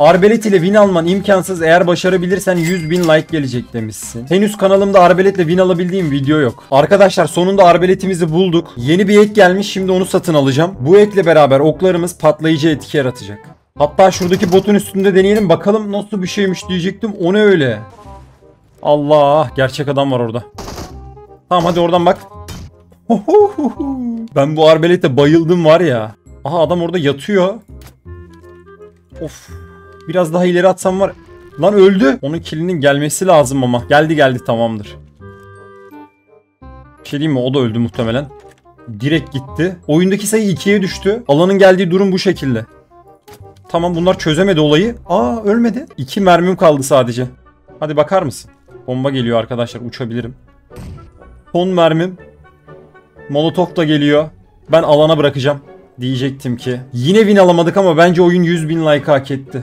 Arbelet ile win alman imkansız eğer başarabilirsen 100 bin like gelecek demişsin. Henüz kanalımda arbeletle win alabildiğim video yok. Arkadaşlar sonunda arbeletimizi bulduk. Yeni bir ek gelmiş şimdi onu satın alacağım. Bu ekle beraber oklarımız patlayıcı etki yaratacak. Hatta şuradaki botun üstünde deneyelim bakalım nasıl bir şeymiş diyecektim. O ne öyle? Allah gerçek adam var orada. Tamam hadi oradan bak. Ben bu arbelete bayıldım var ya. Aha adam orada yatıyor. Of. Biraz daha ileri atsam var. Lan öldü. Onun kilinin gelmesi lazım ama. Geldi geldi tamamdır. Bir şey diyeyim mi? O da öldü muhtemelen. Direkt gitti. Oyundaki sayı 2'ye düştü. Alanın geldiği durum bu şekilde. Tamam bunlar çözemedi olayı. Aa ölmedi. 2 mermim kaldı sadece. Hadi bakar mısın? Bomba geliyor arkadaşlar. Uçabilirim. Son mermim. Molotov da geliyor. Ben alana bırakacağım. Diyecektim ki. Yine win alamadık ama bence oyun 100 bin like hak etti.